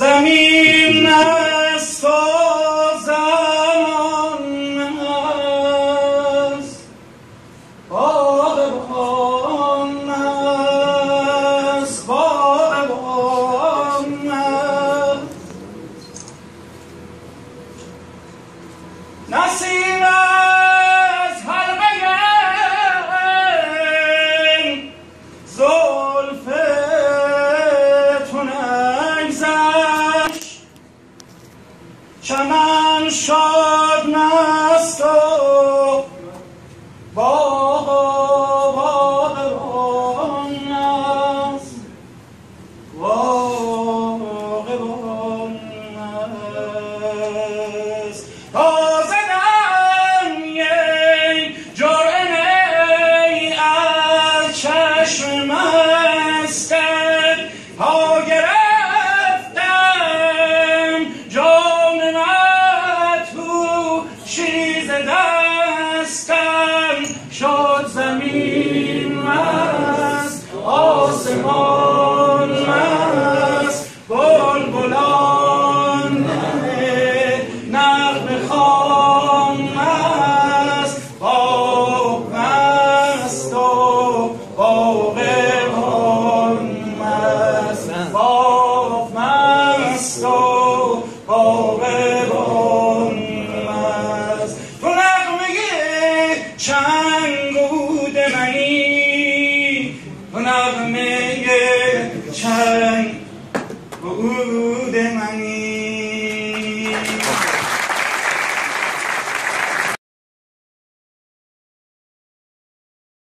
زمین است و زمان است. باغبان است باغبان است. نسیم چمن شاد مست و باغ باغبان است باغبان است تازه دمی جرعه از چشم مستت زمین مست آسمان مست بلبلان نغمه خوان مست. باغ مست و باغبان مست. باغ مست و باغبان مست. تو نغمه چنگ بود منی